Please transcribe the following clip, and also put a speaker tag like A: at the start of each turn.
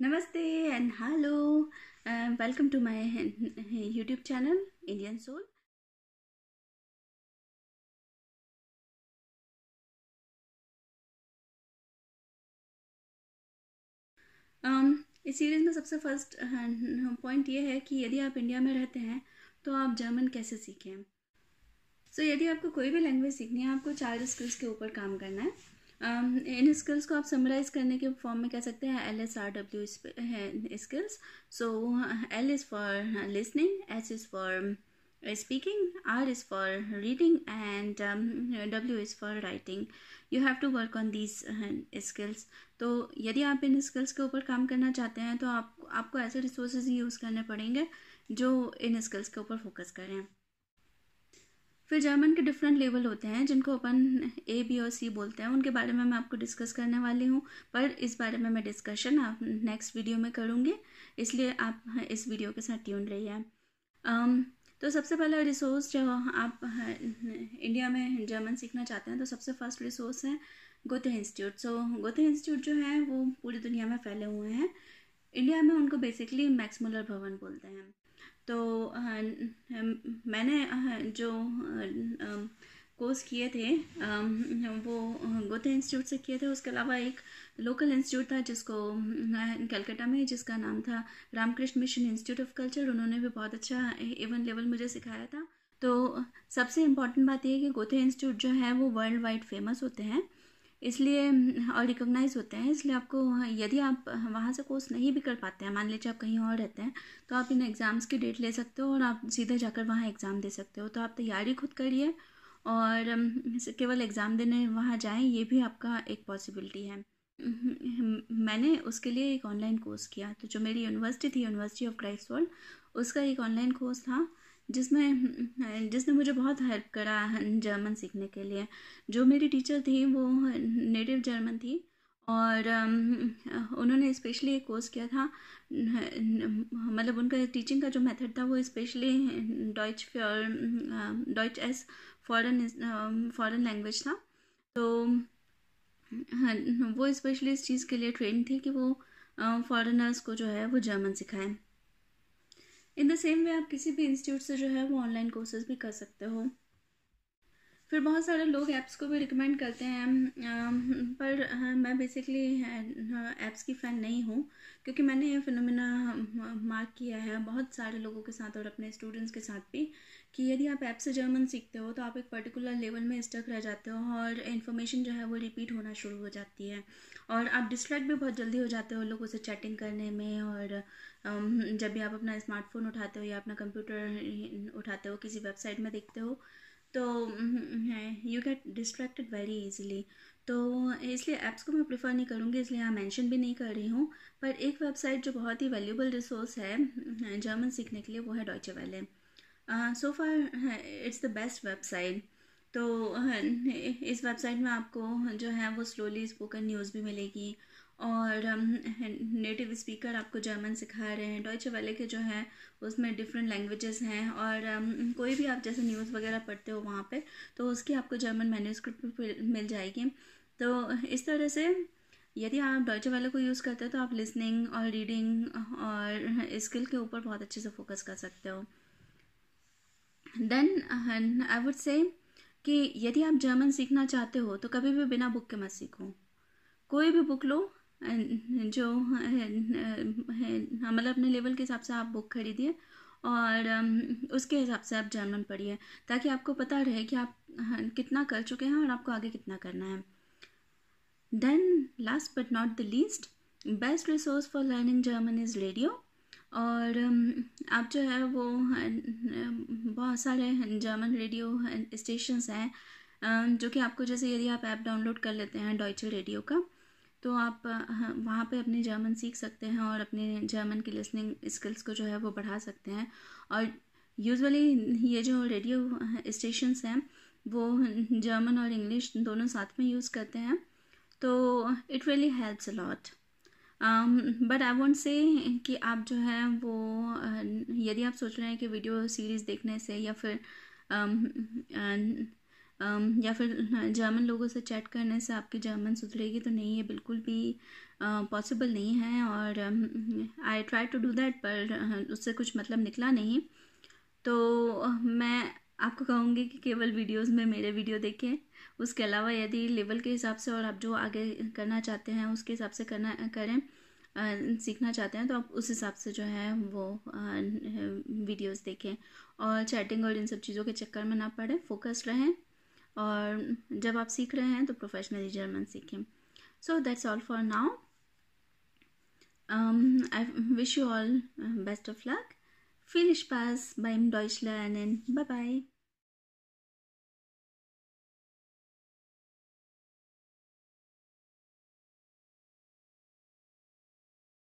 A: Hello. Uh, welcome to my YouTube channel, Indian Soul. um, इस series में सबसे first point ये है कि यदि आप इंडिया में रहते हैं तो आप जर्मन कैसे सीखें सो so, यदि आपको कोई भी लैंग्वेज सीखनी है आपको चार स्किल्स के ऊपर काम करना है इन स्किल्स को आप समराइज करने के फॉर्म में कह सकते हैं L S R W skills so L is for listening S is for is for reading and um, w is for writing. You have to work on these uh, skills. तो यदि आप इन skills के ऊपर काम करना चाहते हैं तो आप आपको ऐसे रिसोर्सेज यूज़ करने पड़ेंगे जो इन स्किल्स के ऊपर फोकस करें। फिर जर्मन के डिफरेंट लेवल होते हैं, जिनको अपन ए बी और सी बोलते हैं, उनके बारे में मैं आपको डिस्कस करने वाली हूँ। पर इस बारे में मैं डिस्कशन आप नेक्स्ट वीडियो में करूँगी, इसलिए आप इस वीडियो के साथ ट्यून रहिए। तो सबसे पहला रिसोर्स जो आप इंडिया में जर्मन सीखना चाहते हैं तो सबसे फ़र्स्ट रिसोर्स है गोते इंस्टीट्यूट सो गोते इंस्टीट्यूट जो है, वो पूरी दुनिया में फैले हुए हैं। इंडिया में उनको बेसिकली मैक्समुलर भवन बोलते हैं। तो मैंने जो कोर्स किए थे वो गोते इंस्टीट्यूट से किए थे। उसके अलावा एक लोकल इंस्टीट्यूट था जिसको कलकत्ता में, जिसका नाम था Ramakrishna Mission Institute of Culture उन्होंने भी बहुत अच्छा इवन लेवल मुझे सिखाया था। तो सबसे इंपॉर्टेंट बात यह है कि गोते इंस्टीट्यूट जो है, वो वर्ल्ड वाइड फ़ेमस होते हैं। इसलिए और रिकोगनाइज होते हैं, इसलिए आपको यदि आप वहाँ से कोर्स नहीं भी कर पाते हैं, मान लीजिए आप कहीं और रहते हैं तो आप इन एग्ज़ाम्स की डेट ले सकते हो और आप सीधे जाकर वहाँ एग्ज़ाम दे सकते हो। तो आप तैयारी खुद करिए और केवल एग्ज़ाम देने वहाँ जाएँ, ये भी आपका एक पॉसिबिलिटी है। मैंने उसके लिए एक ऑनलाइन कोर्स किया तो जो मेरी यूनिवर्सिटी थी यूनिवर्सिटी ऑफ़ क्राइस्ट उसका एक ऑनलाइन कोर्स था। जिसमें जिसने मुझे बहुत हेल्प करा जर्मन सीखने के लिए। जो मेरी टीचर थी, वो नेटिव जर्मन थी और उन्होंने स्पेशली एक कोर्स किया था। मतलब उनका टीचिंग का जो मेथड था, वो specially Deutsch Deutsch as foreign foreign language था। तो वो स्पेशली इस चीज़ के लिए ट्रेन थी कि वो फॉरेनर्स को जो है, वो जर्मन सिखाएँ। इन द सेम वे आप किसी भी इंस्टीट्यूट से जो है वो ऑनलाइन कोर्सेज भी कर सकते हो। फिर बहुत सारे लोग ऐप्स को भी रिकमेंड करते हैं। पर मैं बेसिकली ऐप्स की फ़ैन नहीं हूँ, क्योंकि मैंने ये फिनोमिना मार्क किया है बहुत सारे लोगों के साथ और अपने स्टूडेंट्स के साथ भी। कि यदि आप ऐप से जर्मन सीखते हो तो आप एक पर्टिकुलर लेवल में स्टक रह जाते हो और इन्फॉर्मेशन जो है वो रिपीट होना शुरू हो जाती है। और आप डिस्ट्रैक्ट भी बहुत जल्दी हो जाते हो लोगों से चैटिंग करने में और जब भी आप अपना स्मार्टफ़ोन उठाते हो या अपना कंप्यूटर उठाते हो, किसी वेबसाइट में देखते हो तो you get distracted very easily तो इसलिए ऐप्स को मैं प्रेफर नहीं करूँगी, इसलिए यहाँ मेंशन भी नहीं कर रही हूँ। पर एक वेबसाइट जो बहुत ही वैल्यूबल रिसोर्स है जर्मन सीखने के लिए, वो है Deutsche Welle so far it's the best website तो इस वेबसाइट में आपको जो है वो स्लोली स्पोकन न्यूज़ भी मिलेगी और नेटिव स्पीकर आपको जर्मन सिखा रहे हैं डॉइचे वाले के जो है उसमें डिफरेंट लैंग्वेजेस हैं और um, कोई भी आप जैसे न्यूज़ वगैरह पढ़ते हो वहाँ पे तो उसकी आपको जर्मन मैन्यूस्क्रिप्ट मिल जाएगी। तो इस तरह से यदि आप डॉइचे वाले को यूज़ करते हो तो आप लिसनिंग और रीडिंग और स्किल के ऊपर बहुत अच्छे से फोकस कर सकते हो। देन आई वुड से कि यदि आप जर्मन सीखना चाहते हो तो कभी भी बिना बुक के मत सीखो। कोई भी बुक लो जो मतलब अपने लेवल के हिसाब से आप बुक खरीदिए, और उसके हिसाब से आप जर्मन पढ़िए, ताकि आपको पता रहे कि आप कितना कर चुके हैं और आपको आगे कितना करना है। Then last but not the least best resource for learning German is radio और आप जो है वो बहुत सारे जर्मन रेडियो स्टेशंस हैं जो कि आपको जैसे यदि आप ऐप डाउनलोड कर लेते हैं डॉइचे रेडियो का तो आप वहाँ पे अपनी जर्मन सीख सकते हैं और अपने जर्मन की लिसनिंग स्किल्स को जो है वो बढ़ा सकते हैं। और यूजुअली ये जो रेडियो स्टेशंस हैं, वो जर्मन और इंग्लिश दोनों साथ में यूज़ करते हैं तो it really helps a lot but I want say कि आप जो है वो यदि आप सोच रहे हैं कि वीडियो सीरीज़ देखने से या फिर um, uh, या फिर जर्मन लोगों से चैट करने से आपकी जर्मन सुधरेगी तो नहीं ये बिल्कुल भी पॉसिबल नहीं है और I try to do that पर उससे कुछ मतलब निकला नहीं। तो मैं आपको कहूँगी कि केवल वीडियोस में मेरे वीडियो देखें। उसके अलावा यदि लेवल के हिसाब से और आप जो आगे करना चाहते हैं उसके हिसाब से करना करें आ, सीखना चाहते हैं तो आप उस हिसाब से जो है वो वीडियोस देखें। और चैटिंग और इन सब चीज़ों के चक्कर में ना पड़े फोकस रहें। और जब आप सीख रहे हैं तो प्रोफेशनली जर्मन सीखें। So that's all for now I wish you all best of luck Viel Spaß beim Deutschlernen. Bye bye.